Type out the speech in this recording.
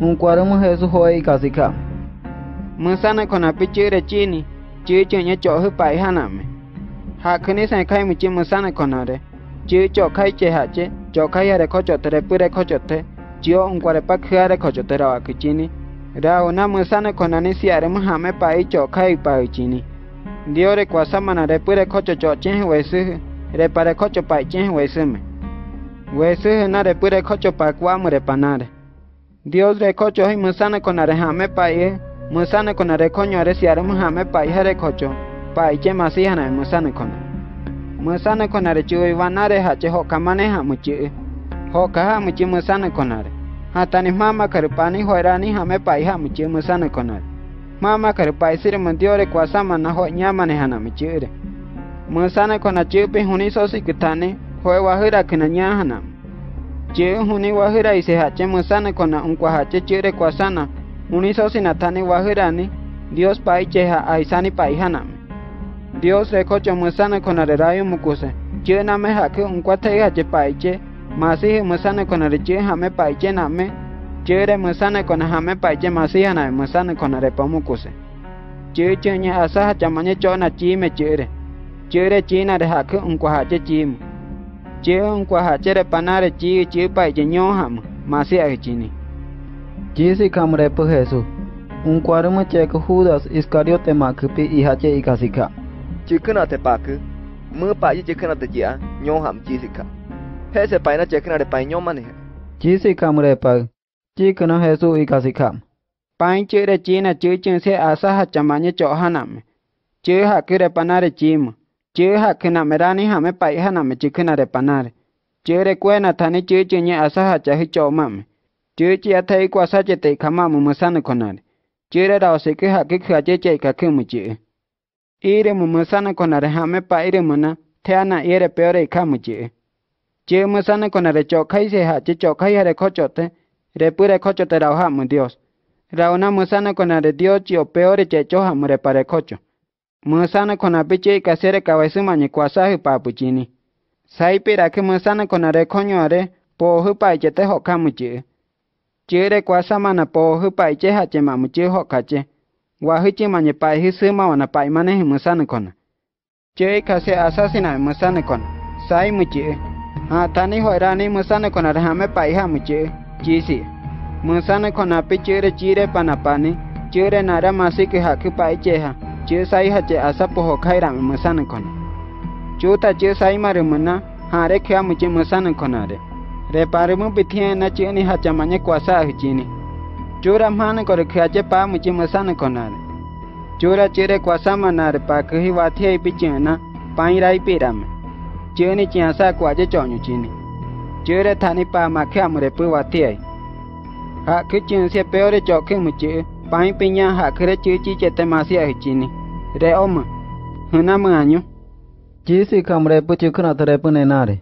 Unkwara mhesu hoi kasika. Musana kona pichire chini, chicho nya chohu pai haname. Hakuni san kai muchi musana konare. Chicho kai che hache, chokai are kochote repure kochote. Chio unkwara pakhare kochote rawa kichini. Rauna musana konani siare mhame pai chokai pai chini. Diore kwa samana repure kochocho chen wesu. Repare kocho pai chen wesu me. Wesu na repure kocho pa kwa mure panare. Dios re ko cho hi musana con are hame pai musana con are coño are si are mu hame pai hare ko cho. Pai che masi hana musana con. Musana con are chu ivanare ha che ho kamane ha mu chi. Ho ka ha mu chi musana con are. Hatani mama karpani hoirani hame pai ha mu chi musana con are. Mama karpai sir mandiore kwa sama na ho nyama ne hana michire. Musana kona chupi huni so si kitane Che huni wahira ise hache musana kona unkwa hache chire kwa sana. Huni so si natani wahira ni Dios pai che ha aisani pai hana. Dios re kocho musana kona re rayo mukuse. Che na me hake unkwa te hache pai che. Masi musana kona re che hame pai che na me chere musane kona hame paiche masiha na musane kona repomu kuse che che nya asa chamanye chona chime chere chere china re hak unkwa hache chim Chihon kwahachere panare chi chipa yenyoham, masia chini. Chisi kamrepu Jesús. Un cuarumo checo Judas Iscariote makupi y hache y kasika. Chikuna te paku, mu pa y chikuna te ya, nyoham chisika. Hese paina chekuna de pain yomane. Chisi kamrepa, chikuna Jesús y kasika. Pain chire china chichin se asa hachamanya chohanam. Chiha kire panare chimu. Che hak na merani hame pai hanam chikana re panare chere kwena thani che che nya asa ha cha hi cho mam che che athai kwa sa che te khama mu musana konare. Chere rao se ke hak kha che che ka khum che ire mu musana konare hame pai re muna thana ire peore kham che che musana konare cho khai se ha che cho khai hare kho chote re pure kho chote rao ha mu dios. Rao na musana konare dios chi o peore che cho ha mu re pare khocho musana kona piche ka sere ka waisu manye kwa sa hu pa puchini sai pe ra ke musana kona re khonyo are po hu pai che te ho kha mu mesana kona peche kasere kawaisu manye kuasa hupa apuchini. Saipe rake mesana kona rekonyo are po hupa iche te hoka muche. Chere kuasa mana po hupa iche hache mamuche hoka che. Wahuche manye pai hisu mawana pai mane hi mesana kona. Chere kase asasina hi mesana kona. Sai muche. Ha, Atani hoirani mesana kona rehame pai ha muche. Chisi. Mesana kona pe chere chire panapani. Chere nara masike hake pai ha. chế sai chesai hache asapo hokairang masan kon chuta chesai marumna con? khya ta chế sai mà parumu pithia na chini hacha manye kwasa hichini chura man kor khya che pa muche masan konare chura chere kwasa manare pa khi wathia pichena pairai piram chini chiasa kwaje chonyu chini. Chere thani pa ma chế mure pu wathia ha khichin se peore chokhe muche pain piña ha kere chi chi che te ma si a chini re om hna ma nyu ji si kamre pu chi khna tare pu ne na re